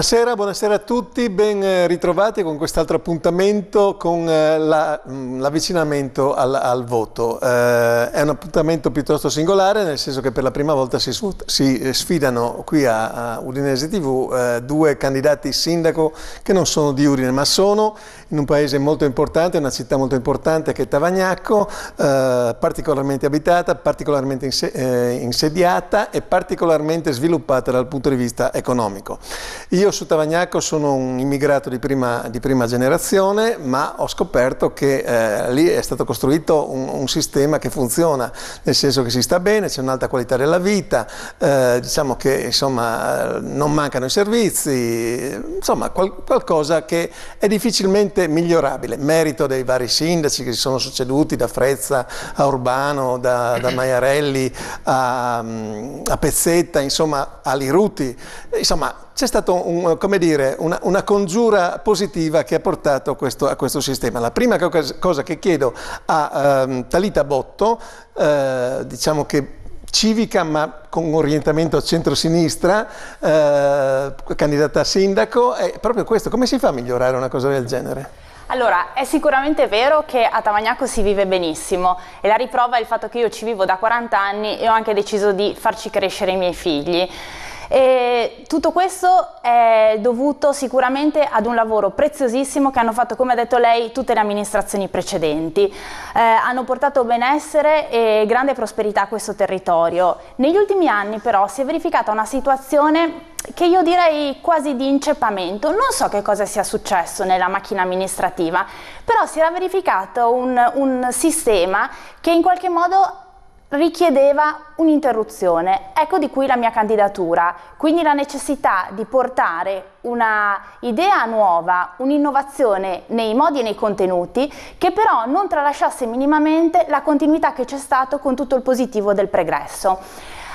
Buonasera, buonasera, a tutti, ben eh, ritrovati con quest'altro appuntamento con eh, la, mm, l'avvicinamento al, al voto. Eh, è un appuntamento piuttosto singolare, nel senso che per la prima volta si, si sfidano qui a, a Udinese TV eh, due candidati sindaco che non sono di Udine, ma sono in un paese molto importante, una città molto importante che è Tavagnacco, eh, particolarmente abitata, particolarmente eh, insediata e particolarmente sviluppata dal punto di vista economico. Io su Tavagnacco sono un immigrato di prima, di prima generazione, ma ho scoperto che eh, lì è stato costruito un, un, sistema che funziona, nel senso che si sta bene, c'è un'alta qualità della vita, eh, diciamo che insomma, non mancano i servizi, insomma qual, qualcosa che è difficilmente migliorabile, merito dei vari sindaci che si sono succeduti da Frezza a Urbano, da, da Maiarelli a, a, Pezzetta, insomma a Liruti, insomma c'è stata un, una, una, congiura positiva che ha portato questo, a questo sistema. La prima cosa che chiedo a um, Talita Botto, uh, diciamo che civica ma con orientamento a centro-sinistra, eh, candidata a sindaco, è proprio questo. Come si fa a migliorare una cosa del genere? Allora, è sicuramente vero che a Tavagnacco si vive benissimo e la riprova è il fatto che io ci vivo da 40 anni e ho anche deciso di farci crescere i miei figli. E tutto questo è dovuto sicuramente ad un lavoro preziosissimo che hanno fatto, come ha detto lei, tutte le amministrazioni precedenti. Eh, hanno portato benessere e grande prosperità a questo territorio. Negli ultimi anni però si è verificata una situazione che io direi quasi di inceppamento. Non so che cosa sia successo nella macchina amministrativa, però si era verificato un, un sistema che in qualche modo richiedeva un'interruzione. Ecco di qui la mia candidatura, quindi la necessità di portare una idea nuova, un'innovazione nei modi e nei contenuti che però non tralasciasse minimamente la continuità che c'è stato con tutto il positivo del pregresso.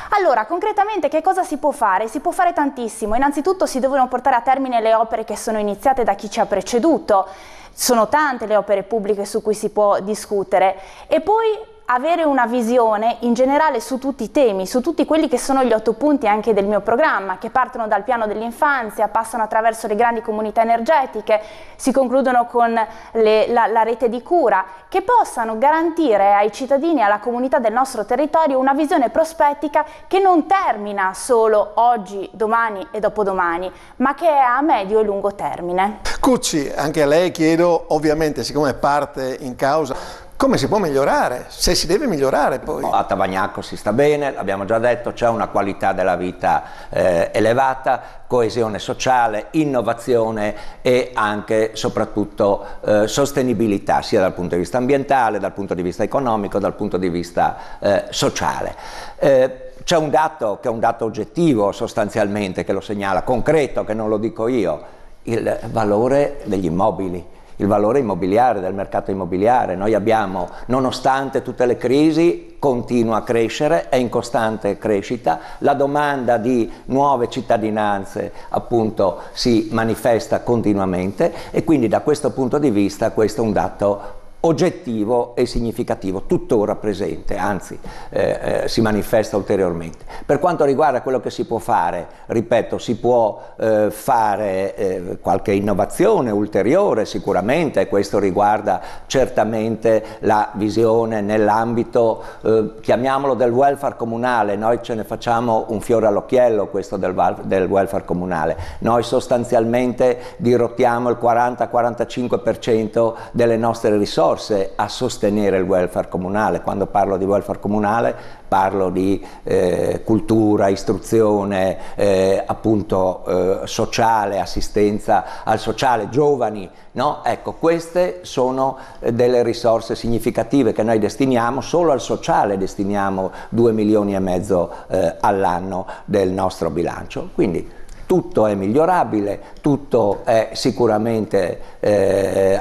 Allora, concretamente che cosa si può fare? Si può fare tantissimo. Innanzitutto si devono portare a termine le opere che sono iniziate da chi ci ha preceduto. Sono tante le opere pubbliche su cui si può discutere. E poi avere una visione in generale su tutti i temi, su tutti quelli che sono gli otto punti anche del mio programma, che partono dal piano dell'infanzia, passano attraverso le grandi comunità energetiche, si concludono con le, la, la, rete di cura, che possano garantire ai cittadini e alla comunità del nostro territorio una visione prospettica che non termina solo oggi, domani e dopodomani, ma che è a medio e lungo termine. Cucci, anche a lei chiedo, ovviamente siccome è parte in causa, come si può migliorare? Se si deve migliorare poi. A Tavagnacco si sta bene, l'abbiamo già detto, c'è una qualità della vita eh, elevata, coesione sociale, innovazione e anche soprattutto eh, sostenibilità, sia dal punto di vista ambientale, dal punto di vista economico, dal punto di vista eh, sociale. Eh, c'è un dato che è un dato oggettivo sostanzialmente che lo segnala, concreto, che non lo dico io, il valore degli immobili il valore immobiliare, del mercato immobiliare. Noi abbiamo, nonostante tutte le crisi, continua a crescere, è in costante crescita, la domanda di nuove cittadinanze appunto si manifesta continuamente e quindi da questo punto di vista questo è un dato oggettivo e significativo, tuttora presente, anzi eh, eh, si manifesta ulteriormente. Per quanto riguarda quello che si può fare, ripeto, si può eh, fare eh, qualche innovazione ulteriore sicuramente, questo riguarda certamente la visione nell'ambito, eh, chiamiamolo del welfare comunale, noi ce ne facciamo un fiore all'occhiello questo del, del welfare comunale, noi sostanzialmente dirottiamo il 40-45% delle nostre risorse, risorse a sostenere il welfare comunale. Quando parlo di welfare comunale parlo di eh, cultura, istruzione, eh, appunto eh, sociale, assistenza al sociale, giovani. No? Ecco, queste sono eh, delle risorse significative che noi destiniamo, solo al sociale destiniamo 2 milioni e mezzo eh, all'anno del nostro bilancio. Quindi, tutto è migliorabile, tutto è sicuramente eh,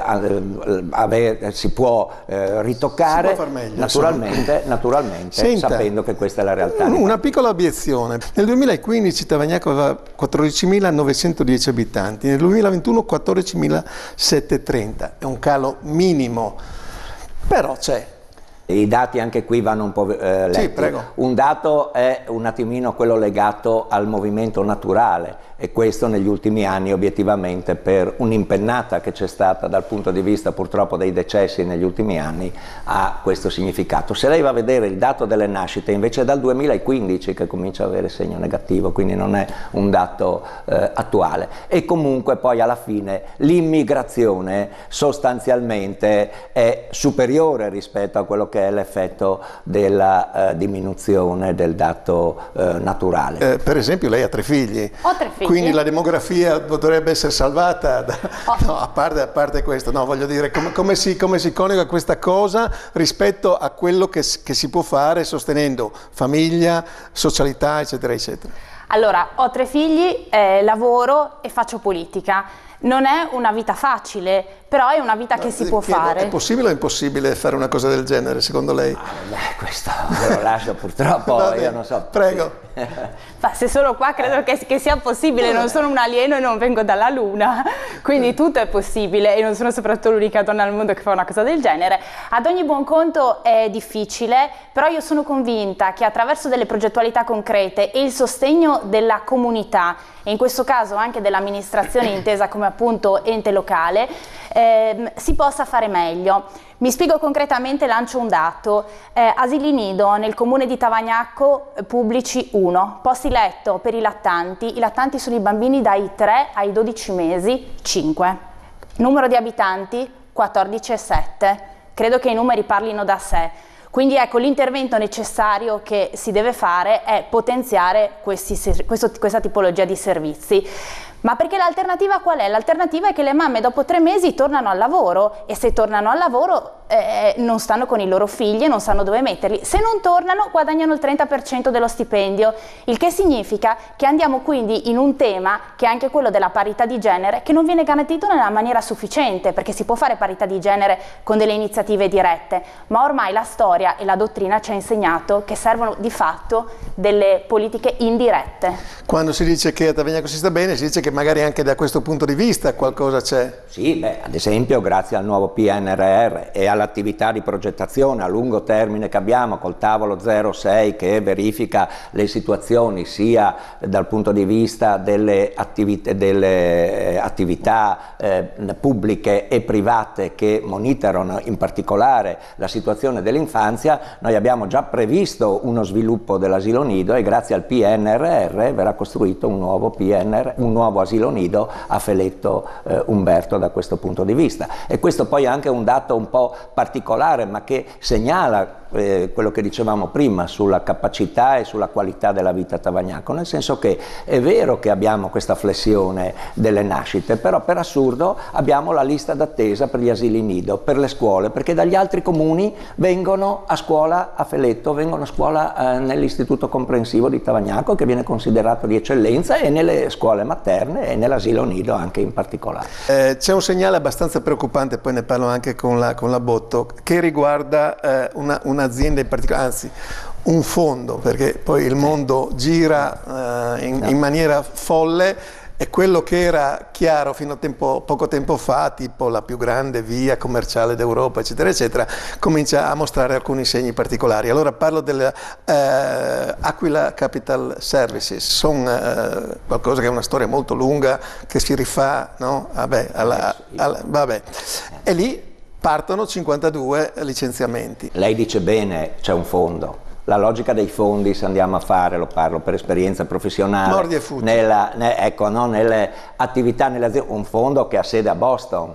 aver, si può eh, ritoccare, si può meglio, naturalmente, naturalmente Senta, sapendo che questa è la realtà. Una piccola obiezione, nel 2015 Tavagnacco aveva 14.910 abitanti, nel 2021 14.730, è un calo minimo, però c'è I dati anche qui vanno un po' eh, letti. Sì, prego. Un dato è un attimino quello legato al movimento naturale e questo negli ultimi anni obiettivamente per un'impennata che c'è stata dal punto di vista purtroppo dei decessi negli ultimi anni ha questo significato. Se lei va a vedere il dato delle nascite invece è dal 2015 che comincia ad avere segno negativo, quindi non è un dato eh, attuale e comunque poi alla fine l'immigrazione sostanzialmente è superiore rispetto a quello che è l'effetto della eh, diminuzione del dato eh, naturale. Eh, per esempio lei ha tre figli. Ho tre figli quindi la demografia potrebbe essere salvata, da, oh. no, a, parte, a, parte, questo, no, voglio dire come, come, si, come, si, coniuga questa cosa rispetto a quello che, che si può fare sostenendo famiglia, socialità, eccetera, eccetera. Allora, ho tre figli, eh, lavoro e faccio politica. Non è una vita facile, però è una vita che si può chiedo, fare. È possibile o impossibile fare una cosa del genere, secondo lei? Ah, beh, questo lo lascio purtroppo, Vabbè, io non so. Prego. Ma se sono qua credo che, che sia possibile, non sono un alieno e non vengo dalla luna, quindi tutto è possibile e non sono soprattutto l'unica donna al mondo che fa una cosa del genere. Ad ogni buon conto è difficile, però io sono convinta che attraverso delle progettualità concrete e il sostegno della comunità, e in questo caso anche dell'amministrazione intesa come appunto ente locale, eh, si possa fare meglio. Mi spiego concretamente, lancio un dato. Eh, asili nido nel comune di Tavagnacco, eh, pubblici 1, posti letto per i lattanti, i lattanti sono i bambini dai 3 ai 12 mesi, 5. Numero di abitanti 14,7. Credo che i numeri parlino da sé. Quindi ecco, l'intervento necessario che si deve fare è potenziare questi, questa tipologia di servizi. Ma perché l'alternativa qual è? L'alternativa è che le mamme dopo tre mesi tornano al lavoro e se tornano al lavoro eh, non stanno con i loro figli e non sanno dove metterli. Se non tornano guadagnano il 30% dello stipendio, il che significa che andiamo quindi in un tema che è anche quello della parità di genere che non viene garantito nella maniera sufficiente perché si può fare parità di genere con delle iniziative dirette, ma ormai la storia e la dottrina ci ha insegnato che servono di fatto delle politiche indirette. Quando si dice che a Tavegnaco si sta bene, si dice che magari anche da questo punto di vista qualcosa c'è. Sì, beh, ad esempio grazie al nuovo PNRR e all'attività di progettazione a lungo termine che abbiamo col tavolo 06 che verifica le situazioni sia dal punto di vista delle attività, delle eh, attività eh, pubbliche e private che monitorano in particolare la situazione dell'infanzia, noi abbiamo già previsto uno sviluppo dell'asilo nido e grazie al PNRR verrà costruito un nuovo PNR, un nuovo asilo nido a Feletto eh, Umberto da questo punto di vista. E questo poi è anche un dato un po' particolare ma che segnala eh, quello che dicevamo prima sulla capacità e sulla qualità della vita a Tavagnaco, nel senso che è vero che abbiamo questa flessione delle nascite, però per assurdo abbiamo la lista d'attesa per gli asili nido, per le scuole, perché dagli altri comuni vengono a scuola a Feletto, vengono a scuola eh, nell'istituto comprensivo di Tavagnaco che viene considerato di eccellenza e nelle scuole materne e nell'asilo nido anche in particolare. Eh, c'è un segnale abbastanza preoccupante, poi ne parlo anche con la, con la Botto, che riguarda eh, una, una un'azienda in particolare, anzi un fondo, perché poi il mondo gira eh, in, in, maniera folle e quello che era chiaro fino a tempo, poco tempo fa, tipo la più grande via commerciale d'Europa, eccetera, eccetera, comincia a mostrare alcuni segni particolari. Allora parlo dell'Aquila eh, Capital Services, sono eh, qualcosa che è una storia molto lunga, che si rifà, no? vabbè, alla, alla, vabbè. e lì partono 52 licenziamenti. Lei dice bene, c'è un fondo. La logica dei fondi, se andiamo a fare, lo parlo per esperienza professionale, Mordi e fuggi. Nella, ne, ecco, no, nelle attività, nelle aziende, un fondo che ha sede a Boston,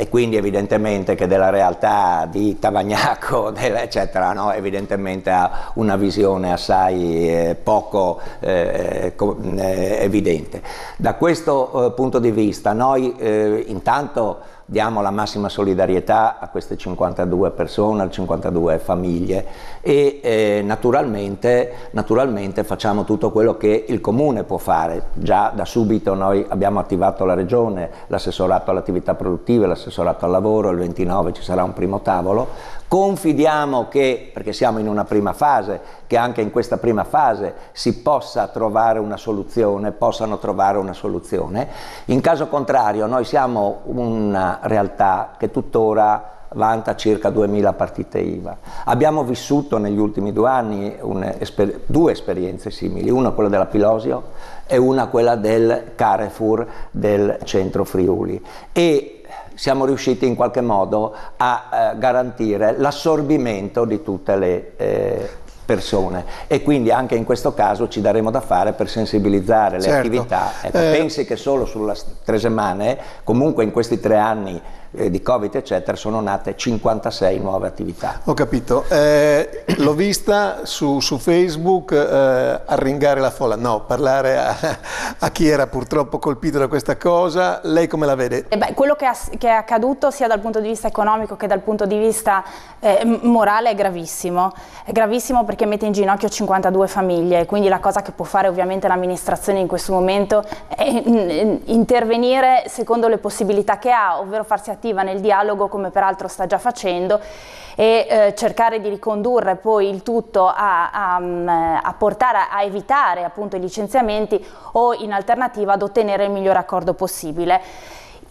e quindi evidentemente che della realtà di Tavagnaco eccetera no? evidentemente ha una visione assai eh, poco eh, eh, evidente. Da questo eh, punto di vista noi eh, intanto diamo la massima solidarietà a queste 52 persone, a 52 famiglie e eh, naturalmente, naturalmente, facciamo tutto quello che il comune può fare. Già da subito noi abbiamo attivato la regione, l'assessorato all'attività produttiva, l'assessorato al lavoro, il 29 ci sarà un primo tavolo, Confidiamo che, perché siamo in una prima fase, che anche in questa prima fase si possa trovare una soluzione, possano trovare una soluzione. In caso contrario noi siamo una realtà che tuttora vanta circa 2000 partite IVA. Abbiamo vissuto negli ultimi due anni esper due esperienze simili, una quella della Pilosio e una quella del Carrefour del centro Friuli. E siamo riusciti in qualche modo a eh, garantire l'assorbimento di tutte le eh, persone e quindi anche in questo caso ci daremo da fare per sensibilizzare le certo. attività. Ecco, eh. Pensi che solo sulla Tresemane, comunque in questi tre anni eh, di Covid, eccetera, sono nate 56 nuove attività. Ho capito. Eh, l'ho vista su, su Facebook eh, arringare la folla, no, parlare a, a, chi era purtroppo colpito da questa cosa. Lei come la vede? Eh beh, quello che, ha, che, è accaduto sia dal punto di vista economico che dal punto di vista eh, morale è gravissimo. È gravissimo perché mette in ginocchio 52 famiglie, quindi la cosa che può fare ovviamente l'amministrazione in questo momento è intervenire secondo le possibilità che ha, ovvero farsi attivare attiva nel dialogo come peraltro sta già facendo e eh, cercare di ricondurre poi il tutto a, a, mm, a portare a evitare appunto i licenziamenti o in alternativa ad ottenere il miglior accordo possibile.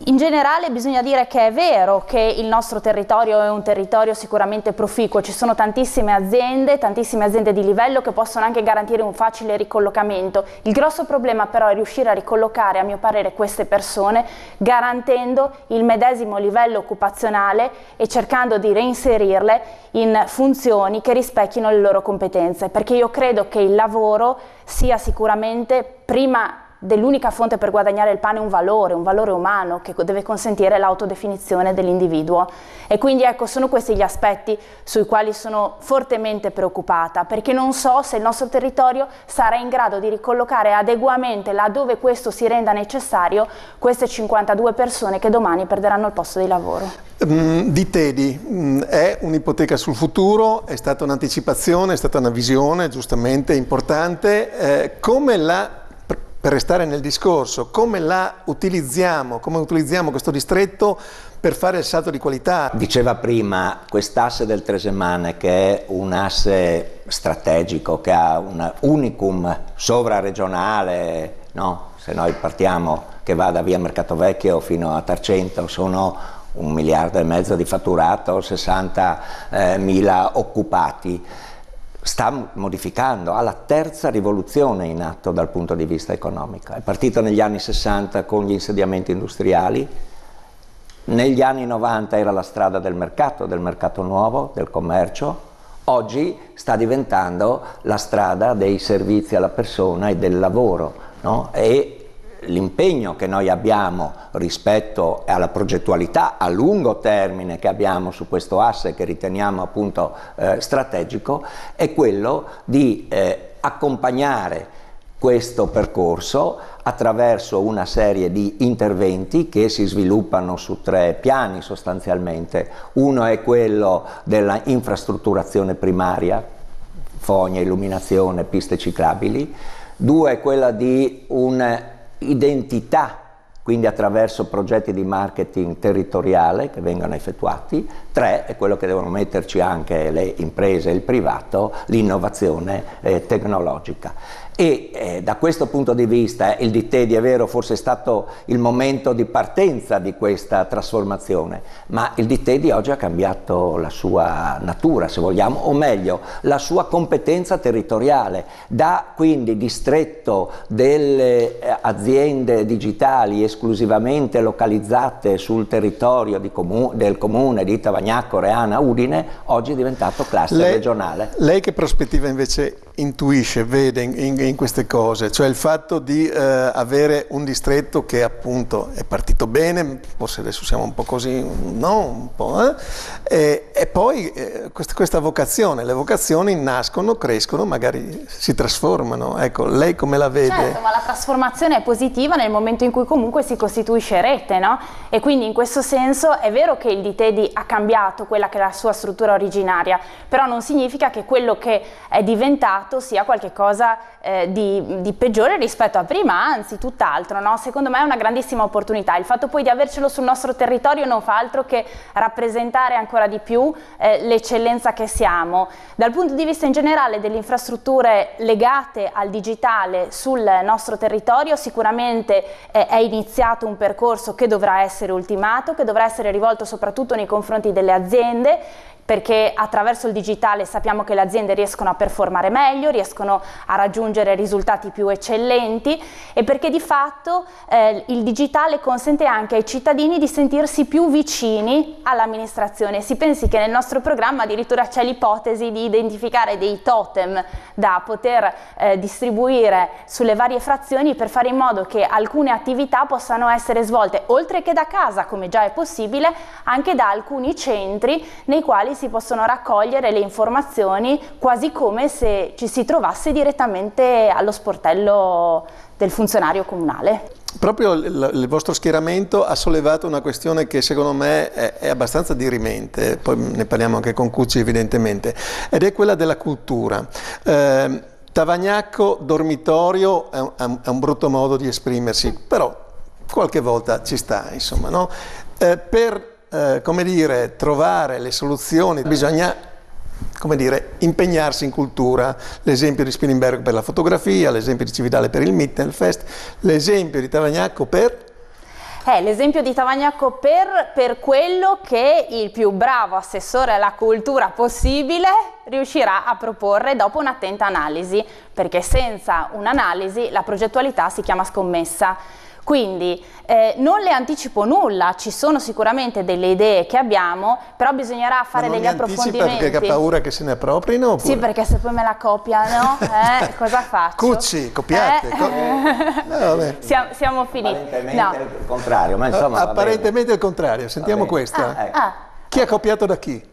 In generale bisogna dire che è vero che il nostro territorio è un territorio sicuramente proficuo, ci sono tantissime aziende, tantissime aziende di livello che possono anche garantire un facile ricollocamento. Il grosso problema però è riuscire a ricollocare a mio parere queste persone garantendo il medesimo livello occupazionale e cercando di reinserirle in funzioni che rispecchino le loro competenze, perché io credo che il lavoro sia sicuramente prima dell'unica fonte per guadagnare il pane un valore, un valore umano che deve consentire l'autodefinizione dell'individuo. E quindi ecco, sono questi gli aspetti sui quali sono fortemente preoccupata, perché non so se il nostro territorio sarà in grado di ricollocare adeguamente, laddove questo si renda necessario, queste 52 persone che domani perderanno il posto di lavoro. Mm, di Tedi, mm, è un'ipoteca sul futuro, è stata un'anticipazione, è stata una visione giustamente importante. Eh, come la per restare nel discorso, come la utilizziamo, come utilizziamo questo distretto per fare il salto di qualità? Diceva prima quest'asse del Tresemane che è un asse strategico, che ha un unicum sovraregionale, no? se noi partiamo che va da via Mercato Vecchio fino a Tarcento, sono un miliardo e mezzo di fatturato, 60 eh, mila occupati sta modificando, ha la terza rivoluzione in atto dal punto di vista economico. È partito negli anni 60 con gli insediamenti industriali, negli anni 90 era la strada del mercato, del mercato nuovo, del commercio, oggi sta diventando la strada dei servizi alla persona e del lavoro. No? E l'impegno che noi abbiamo rispetto alla progettualità a lungo termine che abbiamo su questo asse che riteniamo appunto eh, strategico è quello di eh, accompagnare questo percorso attraverso una serie di interventi che si sviluppano su tre piani sostanzialmente. Uno è quello della infrastrutturazione primaria, fogne, illuminazione, piste ciclabili. Due è quella di un identità, quindi attraverso progetti di marketing territoriale che vengano effettuati. Tre, è quello che devono metterci anche le imprese e il privato, l'innovazione eh, tecnologica e eh, da questo punto di vista il DTEDI è vero forse è stato il momento di partenza di questa trasformazione, ma il DTEDI oggi ha cambiato la sua natura se vogliamo, o meglio la sua competenza territoriale, da quindi distretto delle eh, aziende digitali esclusivamente localizzate sul territorio comu del comune di Tavagnacco, Reana, Udine, oggi è diventato cluster lei, regionale. Lei che prospettiva invece intuisce, vede in, in, in, queste cose, cioè il fatto di eh, avere un distretto che appunto è partito bene, forse adesso siamo un po' così, no, un po', eh? e, e, poi eh, questa, questa, vocazione, le vocazioni nascono, crescono, magari si trasformano, ecco, lei come la vede? Certo, ma la trasformazione è positiva nel momento in cui comunque si costituisce rete, no? E quindi in questo senso è vero che il Ditedi ha cambiato quella che è la sua struttura originaria, però non significa che quello che è diventato sia qualcosa eh, di, di, peggiore rispetto a prima, anzi tutt'altro, no? secondo me è una grandissima opportunità. Il fatto poi di avercelo sul nostro territorio non fa altro che rappresentare ancora di più eh, l'eccellenza che siamo. Dal punto di vista in generale delle infrastrutture legate al digitale sul nostro territorio sicuramente eh, è iniziato un percorso che dovrà essere ultimato, che dovrà essere rivolto soprattutto nei confronti delle aziende perché attraverso il digitale sappiamo che le aziende riescono a performare meglio, riescono a raggiungere risultati più eccellenti e perché di fatto eh, il digitale consente anche ai cittadini di sentirsi più vicini all'amministrazione. Si pensi che nel nostro programma addirittura c'è l'ipotesi di identificare dei totem da poter eh, distribuire sulle varie frazioni per fare in modo che alcune attività possano essere svolte oltre che da casa, come già è possibile, anche da alcuni centri nei quali si possono raccogliere le informazioni quasi come se ci si trovasse direttamente allo sportello del funzionario comunale. Proprio il, il, vostro schieramento ha sollevato una questione che secondo me è, è, abbastanza dirimente, poi ne parliamo anche con Cucci evidentemente, ed è quella della cultura. Eh, Tavagnacco, dormitorio, è un, è un, brutto modo di esprimersi, però qualche volta ci sta, insomma. No? Eh, per eh, come dire, trovare le soluzioni bisogna come dire, impegnarsi in cultura, l'esempio di Spilimberg per la fotografia, l'esempio di Cividale per il Mittelfest, l'esempio di Tavagnacco per... Eh, l'esempio di Tavagnacco per, per quello che il più bravo assessore alla cultura possibile riuscirà a proporre dopo un'attenta analisi, perché senza un'analisi la progettualità si chiama scommessa. Quindi eh, non le anticipo nulla, ci sono sicuramente delle idee che abbiamo, però bisognerà fare degli approfondimenti. perché ha paura che se ne approprino? Oppure? Sì, perché se poi me la copiano, eh, cosa faccio? Cucci, copiate. Eh? Co eh, siamo, siamo, finiti. Apparentemente no. il contrario, ma insomma... Apparentemente il contrario, sentiamo questa. Ah, ecco. ah. Chi ha copiato da chi?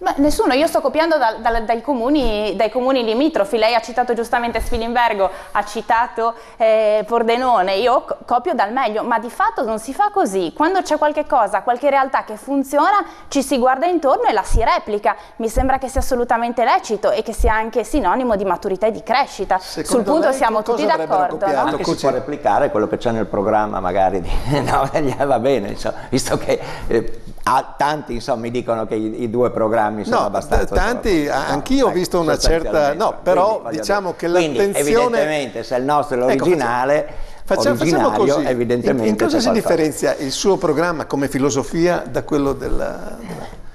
Beh, nessuno, io sto copiando da, da, dai, comuni, dai, comuni, limitrofi, lei ha citato giustamente Spilimbergo, ha citato eh, Pordenone, io copio dal meglio, ma di fatto non si fa così, quando c'è qualche cosa, qualche realtà che funziona, ci si guarda intorno e la si replica, mi sembra che sia assolutamente lecito e che sia anche sinonimo di maturità e di crescita, Secondo sul punto siamo tutti d'accordo. No? Anche si può replicare quello che c'è nel programma magari, di... no, va bene, insomma, visto che eh, tanti insomma, mi dicono che i, i due programmi sono no, abbastanza... tanti, no, anch'io ho ecco, visto una certa... No, però diciamo che l'attenzione... evidentemente se il nostro è l'originale... Ecco, Facciamo, facciamo, così. Evidentemente in, in cosa si differenzia il suo programma come filosofia da quello della...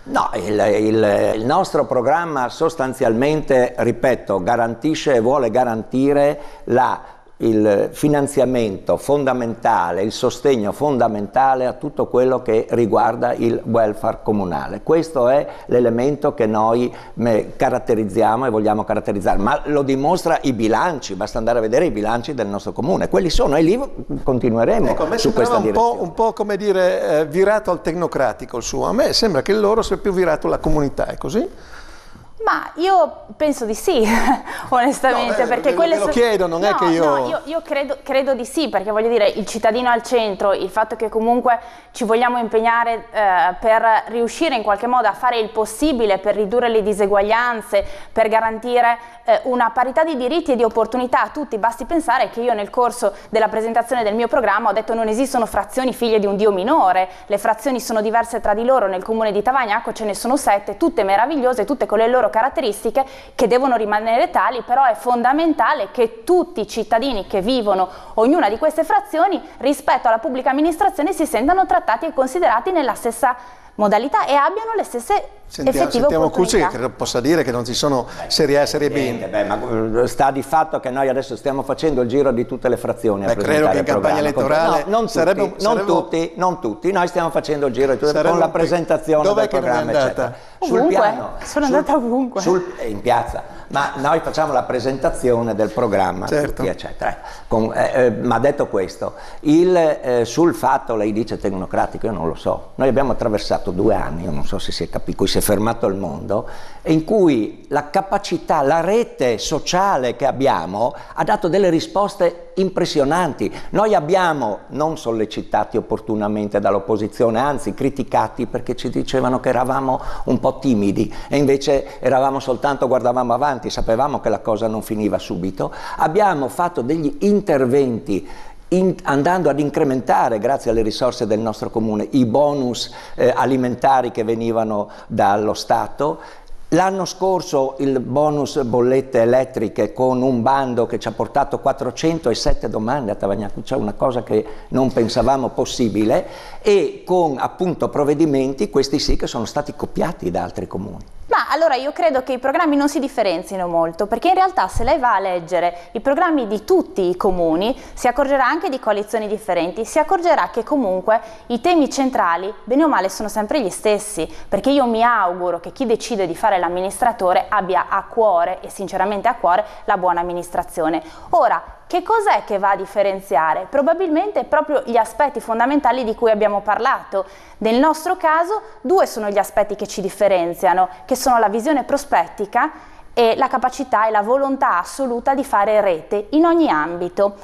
No, il, il, il, nostro programma sostanzialmente, ripeto, garantisce e vuole garantire la il finanziamento fondamentale, il sostegno fondamentale a tutto quello che riguarda il welfare comunale. Questo è l'elemento che noi caratterizziamo e vogliamo caratterizzare, ma lo dimostra i bilanci, basta andare a vedere i bilanci del nostro comune, quelli sono e lì continueremo ecco, su questa un direzione. Po', un po' come dire eh, virato al tecnocratico il suo, a me sembra che il loro sia più virato alla comunità, è così? Ma io penso di sì, onestamente, no, perché me, quelle me lo chiedo, non no, è che io... No, io, io credo, credo, di sì, perché voglio dire, il cittadino al centro, il fatto che comunque ci vogliamo impegnare eh, per riuscire in qualche modo a fare il possibile per ridurre le diseguaglianze, per garantire eh, una parità di diritti e di opportunità a tutti, basti pensare che io nel corso della presentazione del mio programma ho detto non esistono frazioni figlie di un dio minore, le frazioni sono diverse tra di loro, nel comune di Tavagnacco ce ne sono sette, tutte meravigliose, tutte con le loro caratteristiche che devono rimanere tali, però è fondamentale che tutti i cittadini che vivono ognuna di queste frazioni rispetto alla pubblica amministrazione si sentano trattati e considerati nella stessa modalità e abbiano le stesse Sentiamo, effettive sentiamo Cucci che credo possa dire che non ci sono Serie A e Serie B. Beh, ma eh, sta di fatto che noi adesso stiamo facendo il giro di tutte le frazioni. Beh, credo che in campagna elettorale no, non, sarebbe, tutti, sarebbe... non, tutti, non tutti, noi stiamo facendo il giro di tutte, con la presentazione Dov'è del programma. Dove è andata? Sul ovunque, piano, sono sul, andata ovunque. Sul, in piazza, ma noi facciamo la presentazione del programma, certo. tutti, eccetera. Con, eh, eh, ma detto questo, il, eh, sul fatto, lei dice tecnocratico, io non lo so, noi abbiamo attraversato due anni, io non so se si è capito, cui si è fermato il mondo, in cui la capacità, la rete sociale che abbiamo ha dato delle risposte impressionanti. Noi abbiamo, non sollecitati opportunamente dall'opposizione, anzi criticati perché ci dicevano che eravamo un po' timidi e invece eravamo soltanto, guardavamo avanti, sapevamo che la cosa non finiva subito, abbiamo fatto degli interventi in, andando ad incrementare, grazie alle risorse del nostro comune, i bonus eh, alimentari che venivano dallo Stato. L'anno scorso il bonus bollette elettriche con un bando che ci ha portato 407 domande a Tavagnaco, cioè una cosa che non pensavamo possibile e con appunto provvedimenti, questi sì che sono stati copiati da altri comuni. Ma allora io credo che i programmi non si differenzino molto, perché in realtà se lei va a leggere i programmi di tutti i comuni, si accorgerà anche di coalizioni differenti, si accorgerà che comunque i temi centrali, bene o male, sono sempre gli stessi, perché io mi auguro che chi decide di fare l'amministratore abbia a cuore, e sinceramente a cuore, la buona amministrazione. Ora, che cos'è che va a differenziare? Probabilmente proprio gli aspetti fondamentali di cui abbiamo parlato. Nel nostro caso due sono gli aspetti che ci differenziano, che sono la visione prospettica e la capacità e la volontà assoluta di fare rete in ogni ambito.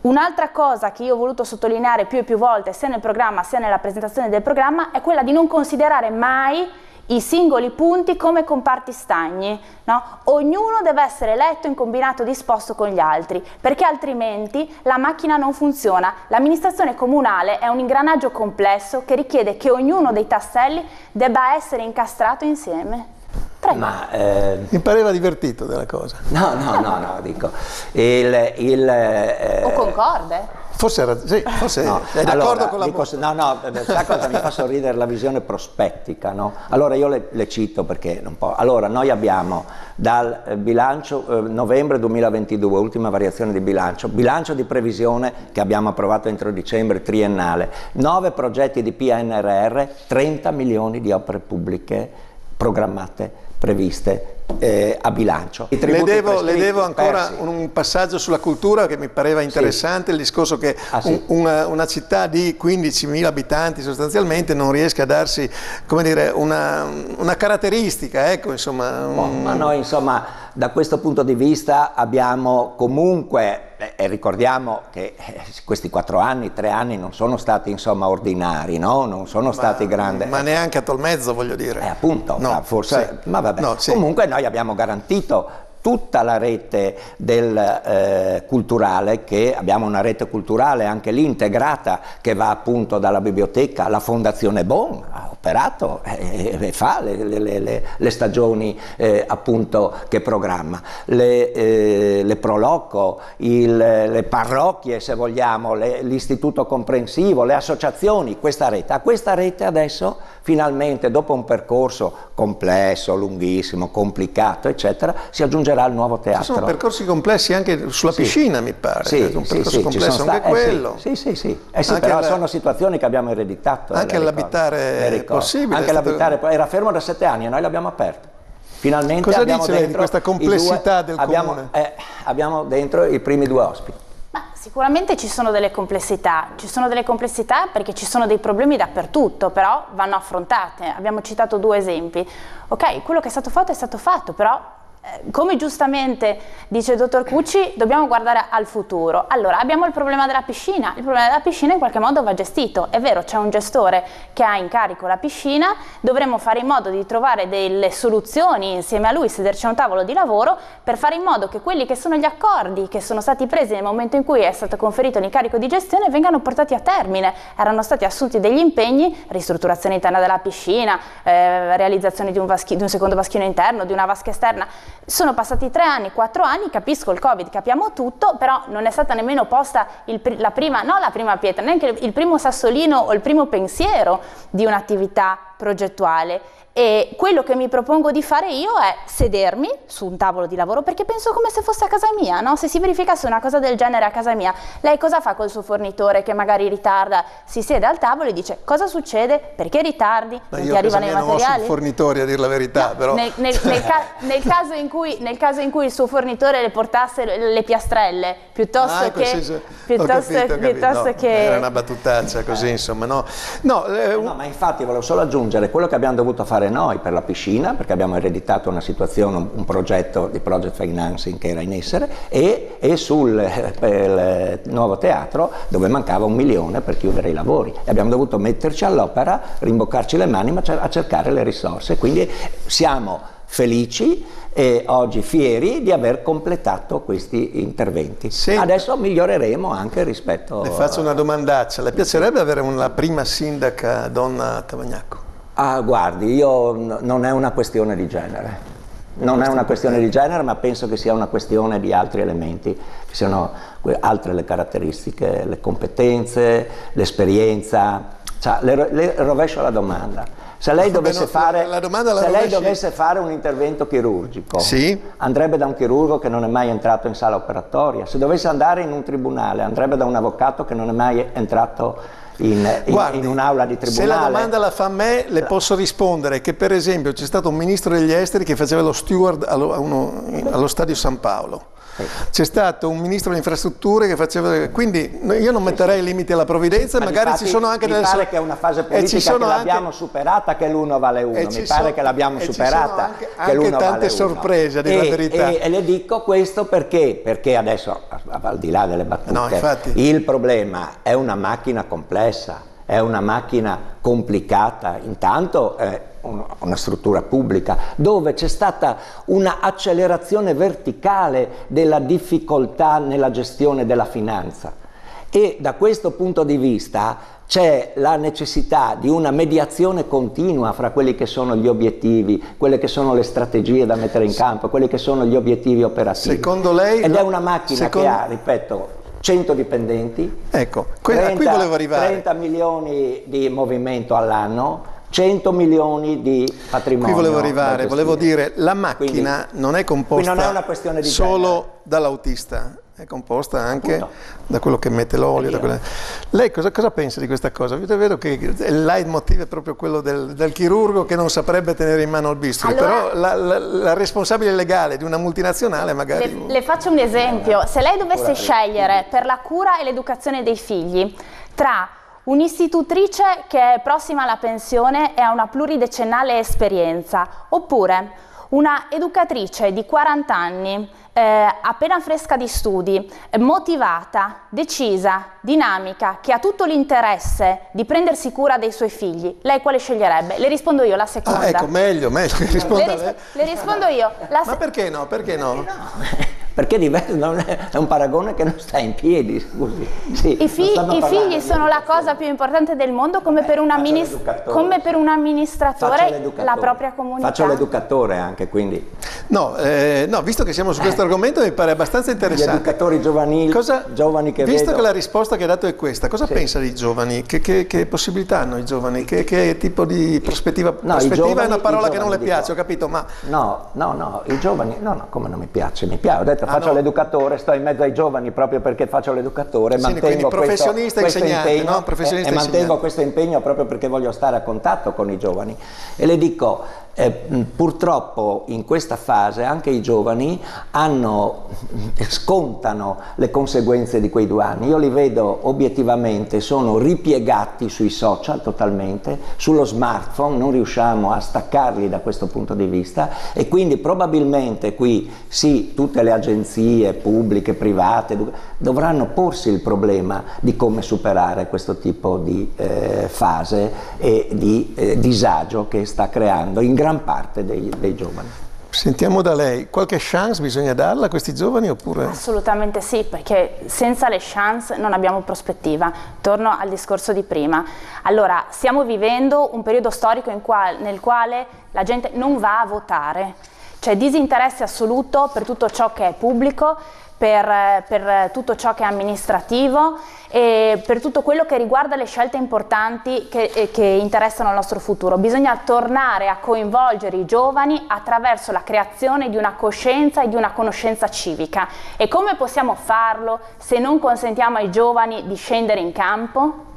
Un'altra cosa che io ho voluto sottolineare più e più volte sia nel programma sia nella presentazione del programma è quella di non considerare mai i singoli punti come comparti stagni, no? ognuno deve essere letto in combinato disposto con gli altri, perché altrimenti la macchina non funziona. L'amministrazione comunale è un ingranaggio complesso che richiede che ognuno dei tasselli debba essere incastrato insieme. Ma, eh... Mi pareva divertito della cosa. No, no, no, no, dico. Il, il, eh... O concorde? Forse, era, sì, forse no. è d'accordo allora, con la dico, No, no, sa cosa mi fa sorridere la visione prospettica, no? Allora io le, le cito perché non può. Allora noi abbiamo dal eh, bilancio eh, novembre 2022, ultima variazione di bilancio, bilancio di previsione che abbiamo approvato entro dicembre triennale, nove progetti di PNRR, 30 milioni di opere pubbliche programmate previste eh, a bilancio. Le devo, le devo, ancora un, un, passaggio sulla cultura che mi pareva interessante, sì. il discorso che ah, sì. un, una, una, città di 15.000 abitanti sostanzialmente non riesca a darsi dire, una, una, caratteristica, ecco, insomma. Un... Oh, ma noi insomma da questo punto di vista abbiamo comunque e ricordiamo che eh, questi quattro anni, tre anni non sono stati insomma ordinari, no? non sono ma, stati grandi. Ma neanche a Tolmezzo voglio dire. Eh, appunto, no, forse, sì. ma vabbè. No, sì. Comunque noi abbiamo garantito tutta la rete del eh, culturale, che abbiamo una rete culturale anche lì integrata che va appunto dalla biblioteca alla Fondazione Bon, ha operato e, e fa le, le, le, le stagioni eh, appunto che programma, le, eh, le Proloco, il, le parrocchie se vogliamo, l'istituto comprensivo, le associazioni, questa rete. A questa rete adesso finalmente dopo un percorso complesso, lunghissimo, complicato eccetera, si aggiunge aggiungerà il nuovo teatro. Ci sono percorsi complessi anche sulla sì. piscina, mi pare. Sì, un percorso sì, complesso anche eh, quello. Sì, sì, sì. Eh sì però la... sono situazioni che abbiamo ereditato. Anche l'abitare è possibile. Anche l'abitare era fermo da sette anni e noi l'abbiamo aperto. Finalmente Cosa abbiamo dice lei di questa complessità due, del abbiamo, comune? Eh, abbiamo dentro i primi due ospiti. Ma sicuramente ci sono delle complessità, ci sono delle complessità perché ci sono dei problemi dappertutto, però vanno affrontate. Abbiamo citato due esempi. Ok, quello che è stato fatto è stato fatto, però come giustamente dice il dottor Cucci, dobbiamo guardare al futuro. Allora, abbiamo il problema della piscina. Il problema della piscina in qualche modo va gestito. È vero, c'è un gestore che ha in carico la piscina, dovremmo fare in modo di trovare delle soluzioni insieme a lui, sederci a un tavolo di lavoro per fare in modo che quelli che sono gli accordi che sono stati presi nel momento in cui è stato conferito l'incarico di gestione vengano portati a termine. Erano stati assunti degli impegni, ristrutturazione interna della piscina, eh, realizzazione di un, di un secondo vaschino interno, di una vasca esterna sono passati tre anni, quattro anni, capisco il Covid, capiamo tutto, però non è stata nemmeno posta il, la prima, no la prima pietra, neanche il primo sassolino o il primo pensiero di un'attività progettuale e quello che mi propongo di fare io è sedermi su un tavolo di lavoro perché penso come se fosse a casa mia, no? Se si verificasse una cosa del genere a casa mia, lei cosa fa col suo fornitore che magari ritarda? Si siede al tavolo e dice cosa succede? Perché ritardi? Ma non ti arrivano i materiali? Non ho fornitori a dire la verità, no, però. Nel, nel, nel, ca nel, caso cui, nel, caso in cui, il suo fornitore le portasse le, le piastrelle piuttosto ah, che. Senso, piuttosto, capito, piuttosto no, che. Era una battutaccia così, insomma, no. No, eh, no, ma infatti volevo solo aggiungere quello che abbiamo dovuto fare noi per la piscina, perché abbiamo ereditato una situazione, un progetto di project financing che era in essere, e, e sul eh, nuovo teatro dove mancava un milione per chiudere i lavori. E abbiamo dovuto metterci all'opera, rimboccarci le mani, ma a cercare le risorse. Quindi siamo felici e oggi fieri di aver completato questi interventi. Sì. Adesso miglioreremo anche rispetto... Le faccio una domandaccia, le piacerebbe avere una prima sindaca donna a Tavagnacco? Ah, guardi, io non è una questione di genere. Non è una questione di genere, ma penso che sia una questione di altri elementi, che siano altre le caratteristiche, le competenze, l'esperienza. Cioè, le, le rovescio la domanda. Se lei dovesse, fare, se lei dovesse fare, un intervento chirurgico, sì? andrebbe da un chirurgo che non è mai entrato in sala operatoria. Se dovesse andare in un tribunale, andrebbe da un avvocato che non è mai entrato in, Guardi, in, un'aula di tribunale. Se la domanda la fa a me, le posso rispondere che per esempio c'è stato un ministro degli esteri che faceva lo steward allo, uno, allo stadio San Paolo c'è stato un ministro delle infrastrutture che faceva... Quindi io non metterei limiti alla provvidenza, Ma magari infatti, ci sono anche mi delle... Mi pare che è una fase politica che l'abbiamo anche... superata, che l'uno vale uno, mi pare che l'abbiamo superata, anche, che l'uno tante vale sorprese, a dire e, la verità. E, e, le dico questo perché, perché adesso, al di là delle battute, no, il problema è una macchina complessa, è una macchina complicata, intanto... Eh, una struttura pubblica, dove c'è stata un'accelerazione verticale della difficoltà nella gestione della finanza. E da questo punto di vista c'è la necessità di una mediazione continua fra quelli che sono gli obiettivi, quelle che sono le strategie da mettere in campo, quelli che sono gli obiettivi operativi. Secondo lei... Ed è una macchina secondo... che ha, ripeto, 100 dipendenti, ecco, 30, 30 milioni di movimento all'anno, 100 milioni di patrimonio. Qui volevo arrivare, volevo dire, la macchina quindi, non è composta non è solo dall'autista, è composta anche Appunto. da quello che mette l'olio. Quella... Lei cosa, cosa, pensa di questa cosa? È vero che il leitmotiv è proprio quello del, del chirurgo che non saprebbe tenere in mano il bisturi, allora, però la, la, la, responsabile legale di una multinazionale magari... Le, le faccio un esempio, se lei dovesse scegliere per la cura e l'educazione dei figli tra Un'istitutrice che è prossima alla pensione e ha una pluridecennale esperienza, oppure una educatrice di 40 anni, eh, appena fresca di studi, motivata, decisa, dinamica, che ha tutto l'interesse di prendersi cura dei suoi figli, lei quale sceglierebbe? Le rispondo io, la seconda. Ah, ecco, meglio, meglio. Le, rispo- le rispondo io. Ma perché no? Perché no? Perché no? Perché diverso, è un paragone che non sta in piedi, scusi. Sì, I, fi i figli sono la cosa più importante del mondo come, per, un come per un amministratore la propria comunità. Faccio l'educatore anche, quindi. No, eh, no, visto che siamo su questo argomento mi pare abbastanza interessante. Gli educatori giovanili, cosa, giovani che Visto vedo. che la risposta che hai dato è questa, cosa sì. pensa dei giovani? Che, che, che, possibilità hanno i giovani? Che, che tipo di prospettiva? No, prospettiva giovani, è una parola che non le piace, ho capito, ma... No, no, no, i giovani, no, no, come non mi piace? Mi piace, ho detto ah, faccio no. l'educatore, sto in mezzo ai giovani proprio perché faccio l'educatore, sì, mantengo professionista questo, questo impegno no? professionista e, e mantengo questo impegno proprio perché voglio stare a contatto con i giovani e le dico eh, purtroppo in questa fase anche i giovani hanno, scontano le conseguenze di quei due anni. Io li vedo obiettivamente, sono ripiegati sui social totalmente, sullo smartphone, non riusciamo a staccarli da questo punto di vista e quindi probabilmente qui sì, tutte le agenzie pubbliche, private, dovranno porsi il problema di come superare questo tipo di eh, fase e di eh, disagio che sta creando in gran parte dei, dei giovani. Sentiamo da lei, qualche chance bisogna darla a questi giovani oppure? Assolutamente sì, perché senza le chance non abbiamo prospettiva. Torno al discorso di prima. Allora, stiamo vivendo un periodo storico qual, nel quale la gente non va a votare. C'è disinteresse assoluto per tutto ciò che è pubblico, per, per, tutto ciò che è amministrativo e per tutto quello che riguarda le scelte importanti che, eh, che, interessano il nostro futuro. Bisogna tornare a coinvolgere i giovani attraverso la creazione di una coscienza e di una conoscenza civica. E come possiamo farlo se non consentiamo ai giovani di scendere in campo?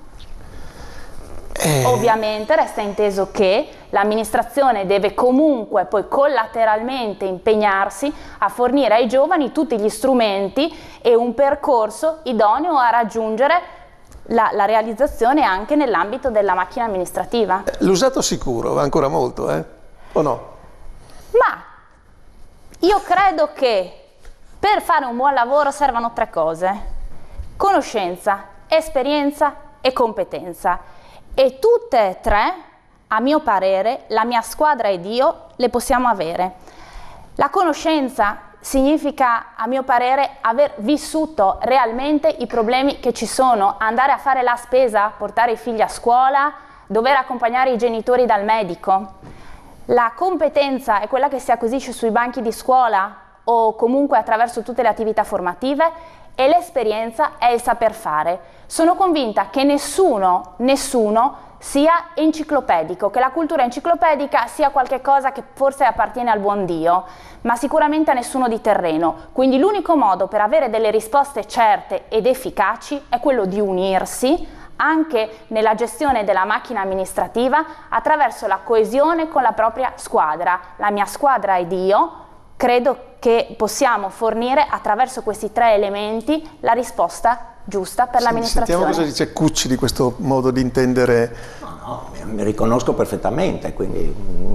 Eh. Ovviamente resta inteso che l'amministrazione deve comunque poi collateralmente impegnarsi a fornire ai giovani tutti gli strumenti e un percorso idoneo a raggiungere la, la realizzazione anche nell'ambito della macchina amministrativa. L'usato sicuro va ancora molto, eh? O no? Ma io credo che per fare un buon lavoro servano tre cose. Conoscenza, esperienza e competenza e tutte e tre a mio parere, la mia squadra ed io le possiamo avere. La conoscenza significa, a mio parere, aver vissuto realmente i problemi che ci sono, andare a fare la spesa, portare i figli a scuola, dover accompagnare i genitori dal medico. La competenza è quella che si acquisisce sui banchi di scuola o comunque attraverso tutte le attività formative e l'esperienza è il saper fare. Sono convinta che nessuno, nessuno sia enciclopedico, che la cultura enciclopedica sia qualcosa che forse appartiene al buon Dio, ma sicuramente a nessuno di terreno. Quindi l'unico modo per avere delle risposte certe ed efficaci è quello di unirsi anche nella gestione della macchina amministrativa attraverso la coesione con la propria squadra. La mia squadra ed io credo che possiamo fornire attraverso questi tre elementi la risposta giusta per l'amministrazione. Sentiamo cosa dice Cucci di questo modo di intendere. No, no, mi riconosco perfettamente, quindi,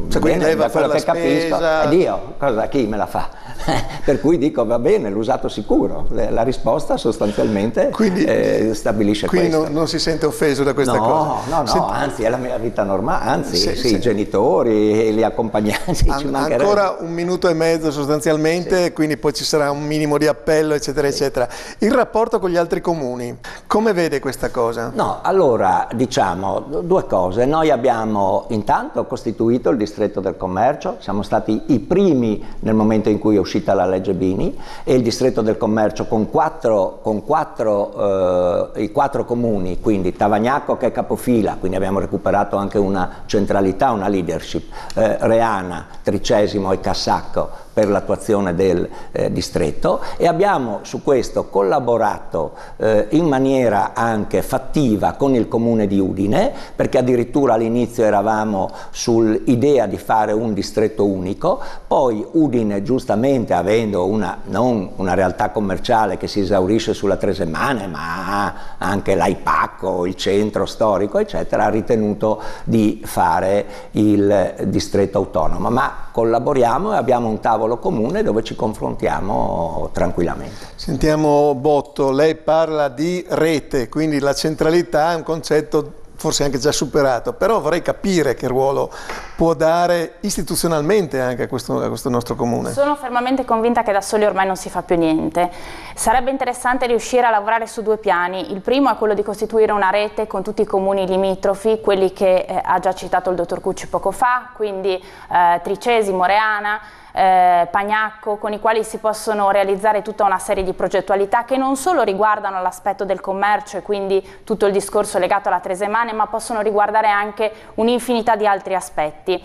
cioè, quindi bene, da quello che spesa... capisco, ed io, cosa, chi me la fa? per cui dico va bene, l'usato sicuro, la risposta sostanzialmente quindi, eh, stabilisce quindi questo. Quindi non, non, si sente offeso da questa no, cosa? No, no, Senti... anzi è la mia vita normale, anzi sì, sì, sì. i genitori, gli accompagnanti. An- ancora un minuto e mezzo sostanzialmente, quindi poi ci sarà un minimo di appello eccetera eccetera. Il rapporto con gli altri comuni. Come vede questa cosa? No, allora diciamo due cose. Noi abbiamo intanto costituito il distretto del commercio, siamo stati i primi nel momento in cui è uscita la legge Bini e il distretto del commercio con, quattro, con quattro, eh, i quattro comuni, quindi Tavagnacco che è capofila, quindi abbiamo recuperato anche una centralità, una leadership, eh, Reana, Tricesimo e Cassacco per l'attuazione del eh, distretto e abbiamo su questo collaborato eh, in maniera anche fattiva con il comune di Udine perché addirittura all'inizio eravamo sull'idea di fare un distretto unico, poi Udine giustamente avendo una, non una realtà commerciale che si esaurisce sulla Tresemane ma anche l'Aipacco, il centro storico eccetera, ha ritenuto di fare il distretto autonomo, ma collaboriamo e abbiamo un tavolo comune dove ci confrontiamo tranquillamente. Sentiamo Botto, lei parla di rete, quindi la centralità è un concetto forse anche già superato, però vorrei capire che ruolo può dare istituzionalmente anche a questo, a questo, nostro comune. Sono fermamente convinta che da soli ormai non si fa più niente. Sarebbe interessante riuscire a lavorare su due piani. Il primo è quello di costituire una rete con tutti i comuni limitrofi, quelli che eh, ha già citato il dottor Cucci poco fa, quindi eh, Tricesi, Moreana, eh, Pagnacco, con i quali si possono realizzare tutta una serie di progettualità che non solo riguardano l'aspetto del commercio e quindi tutto il discorso legato alla Tresemane, ma possono riguardare anche un'infinità di altri aspetti.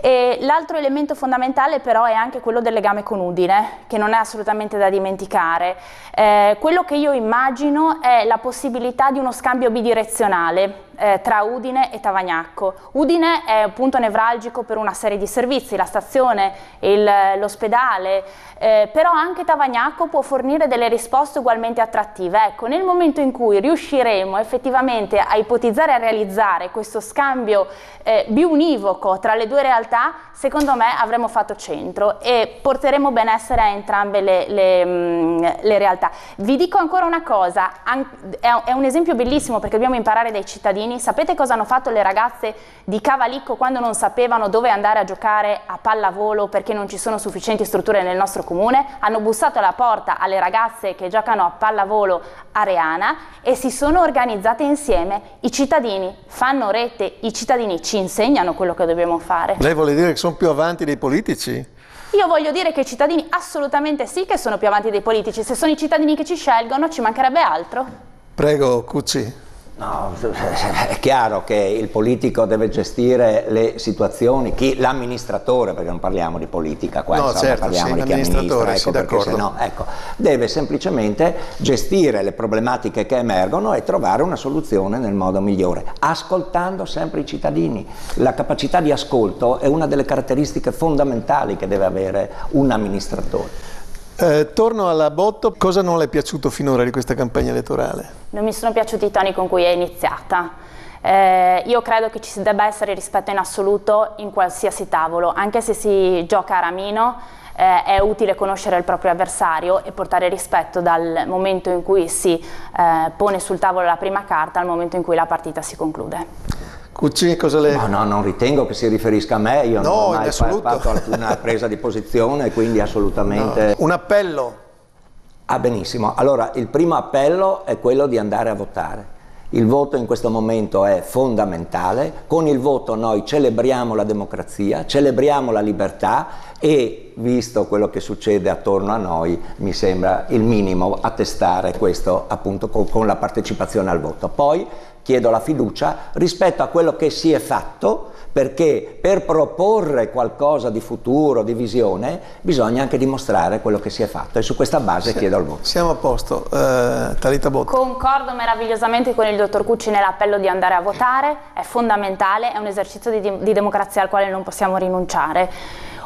L'altro elemento fondamentale però è anche quello del legame con Udine, che non è assolutamente da dimenticare. Eh, quello che io immagino è la possibilità di uno scambio bidirezionale eh, tra Udine e Tavagnacco. Udine è un punto nevralgico per una serie di servizi, la stazione, l'ospedale, eh, però anche Tavagnacco può fornire delle risposte ugualmente attrattive. Ecco, nel momento in cui riusciremo effettivamente a ipotizzare e a realizzare questo scambio eh, biunivoco tra le due realtà, secondo me avremo fatto centro e porteremo benessere a entrambe le, le, mm, le realtà. Vi dico ancora una cosa, è un esempio bellissimo perché dobbiamo imparare dai cittadini. Sapete cosa hanno fatto le ragazze di Cavalicco quando non sapevano dove andare a giocare a pallavolo perché non ci sono sufficienti strutture nel nostro comune? Hanno bussato alla porta alle ragazze che giocano a pallavolo a Reana e si sono organizzate insieme. I cittadini fanno rete, i cittadini ci insegnano quello che dobbiamo fare. Lei vuole dire che sono più avanti dei politici? Io voglio dire che i cittadini assolutamente sì che sono più avanti dei politici, se sono i cittadini che ci scelgono ci mancherebbe altro. Prego, Cucci. No, è chiaro che il politico deve gestire le situazioni, l'amministratore, perché non parliamo di politica qua, no, insomma, certo, parliamo di chi amministra, ecco, sì, d'accordo. No, ecco, deve semplicemente gestire le problematiche che emergono e trovare una soluzione nel modo migliore, ascoltando sempre i cittadini. La capacità di ascolto è una delle caratteristiche fondamentali che deve avere un amministratore. Eh, torno alla Botto, cosa non le è piaciuto finora di questa campagna elettorale? Non mi sono piaciuti i toni con cui è iniziata. Eh, io credo che ci debba essere rispetto in assoluto in qualsiasi tavolo, anche se si gioca a ramino, eh, è utile conoscere il proprio avversario e portare rispetto dal momento in cui si eh, pone sul tavolo la prima carta al momento in cui la partita si conclude. Cucci, cosa le... No, no, non ritengo che si riferisca a me, io no, non ho mai fatto alcuna presa di posizione, quindi assolutamente... No. Un appello? Ah, benissimo. Allora, il primo appello è quello di andare a votare. Il voto in questo momento è fondamentale, con il voto noi celebriamo la democrazia, celebriamo la libertà e visto quello che succede attorno a noi mi sembra il minimo attestare questo appunto con, con la partecipazione al voto. Poi chiedo la fiducia rispetto a quello che si è fatto perché per proporre qualcosa di futuro, di visione, bisogna anche dimostrare quello che si è fatto e su questa base sì, chiedo il voto. Siamo a posto. Eh, Talita Botta. Concordo meravigliosamente con il dottor Cucci nell'appello di andare a votare, è fondamentale, è un esercizio di, di democrazia al quale non possiamo rinunciare.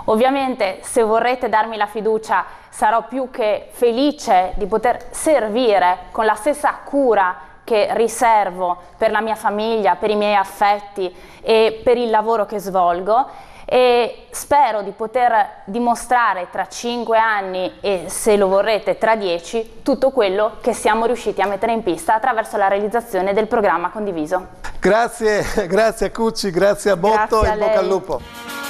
Ovviamente se vorrete darmi la fiducia sarò più che felice di poter servire con la stessa cura che riservo per la mia famiglia, per i miei affetti e per il lavoro che svolgo e spero di poter dimostrare tra cinque anni e se lo vorrete tra dieci tutto quello che siamo riusciti a mettere in pista attraverso la realizzazione del programma condiviso. Grazie, grazie a Cucci, grazie a Botto e bocca al lupo.